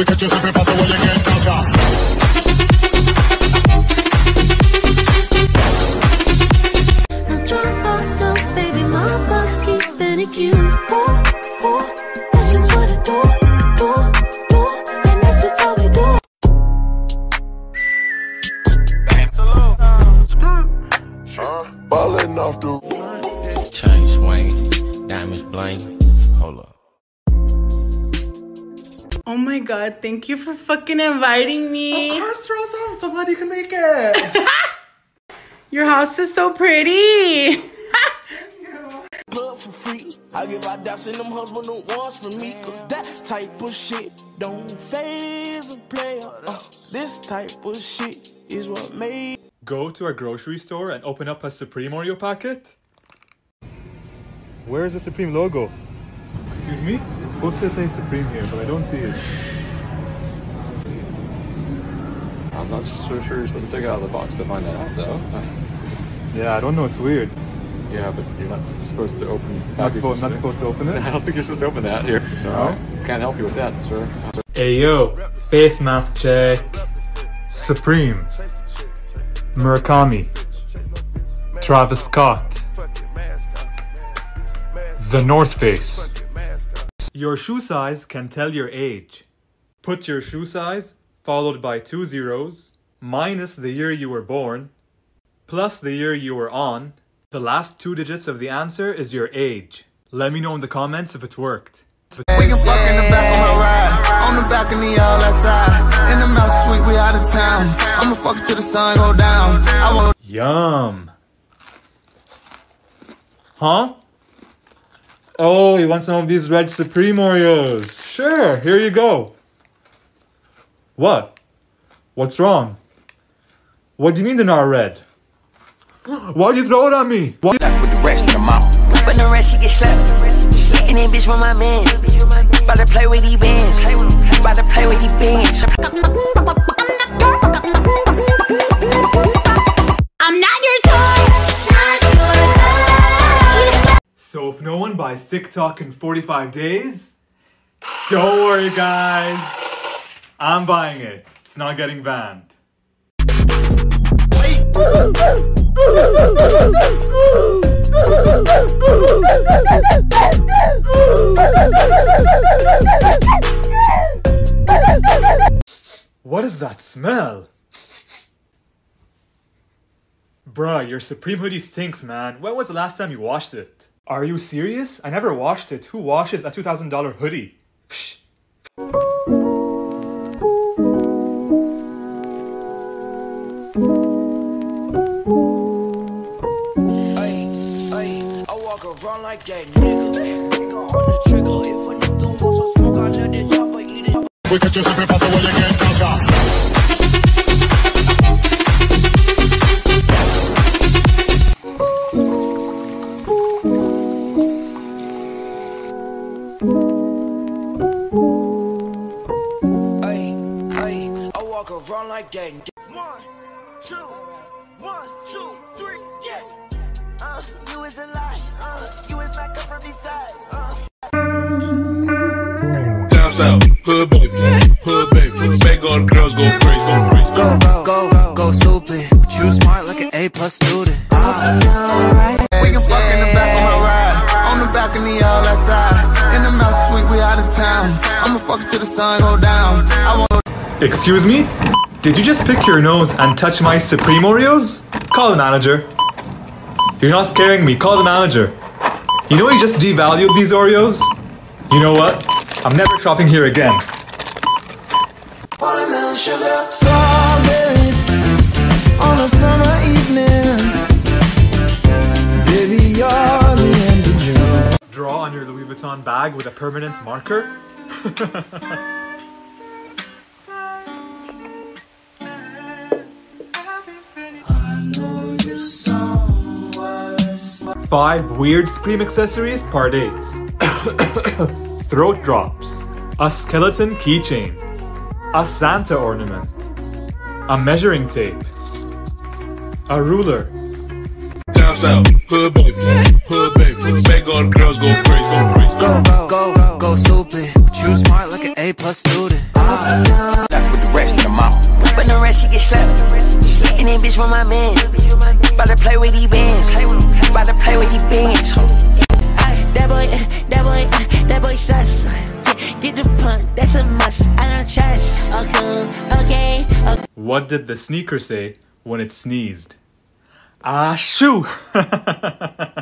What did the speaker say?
we catch you slipping faster when you get touched. Now drop off those baby mamas, keeping it cute. Ooh, ooh, that's just what I do, do, do, and that's just how we do. Ballin' off the Chain swing, diamonds bling. Hold up. Oh my god, thank you for fucking inviting me. Of course, Rosa. I'm so glad you can make it. Your house is so pretty. Love for free. I give out daps in them husband don't wants for me. Cause that type of shit don't phase a player. Uh, this type of shit is what made. Go to a grocery store and open up a Supreme Oreo packet. Where is the Supreme logo? Excuse me? It's supposed to say Supreme here, but I don't see it. I'm not so sure you're supposed to take it out of the box to find that out, though. Yeah, I don't know. It's weird. Yeah, but you're not supposed to open. Not, packages, supposed, not supposed to open it. I don't think you're supposed to open that here. So No? can't help you with that, sir. Hey yo, face mask check. Supreme. Murakami. Travis Scott. The North Face. Your shoe size can tell your age. Put your shoe size, followed by two zeros, minus the year you were born, plus the year you were on. The last two digits of the answer is your age. Let me know in the comments if it worked. We can fuck in the back of my ride. On the balcony, all outside. In the mouse suite, we out of town. I'ma fuck till the sun go down. Yum. Huh? Oh, you want some of these red Supreme Oreos? Sure, here you go. What? What's wrong? What do you mean they're not red? Why'd you throw it on me? Why- with the rest of the mouth. But the rest, she get slapped. Getting that bitch from my man. About to play with these bands. About to play with these bands. If no one buys TikTok in 45 days, don't worry guys. I'm buying it. It's not getting banned. What is that smell? Bruh, your Supreme hoodie stinks, man. When was the last time you washed it? Are you serious? I never washed it. Who washes a $2,000 hoodie? Psh. I walk around like that nigga. Nigga on the trigger. If a nigga don't want some smoke, I let it chopper eat it. We catch you slipping faster when you get touched. Walk around like that. One, two, one, two, three, yeah. Uh, you is a lie. Uh, you is not come from these sides. Uh. down south, hood baby, hood baby. Make all the girls go crazy, go crazy. Go, go, go, go stupid. But you smart like an A plus student. We can fuck in the back of my ride. On the balcony, all outside. In the mouse suite, we out of town. I'ma fuck till the sun go down. I want Excuse me? Did you just pick your nose and touch my Supreme Oreos? Call the manager. You're not scaring me. Call the manager. You know you just devalued these Oreos? You know what? I'm never shopping here again. watermelon sugar. Strawberries on a summer evening. Baby, you're the end of June. Draw on your Louis Vuitton bag with a permanent marker? 5 Weird Supreme Accessories Part 8 Throat Drops. A Skeleton Keychain. A Santa Ornament. A Measuring Tape. A Ruler. Down south, hood baby, hood baby. Make all the girls go crazy, go crazy. Go, go, go, go stupid. You smart like an A-plus student. Ah. With the rest in the mouth the rest, she get slapped. Slitting that bitch with my man. About to play with these bands. About to play What did the sneaker say when it sneezed? Ah, shoo!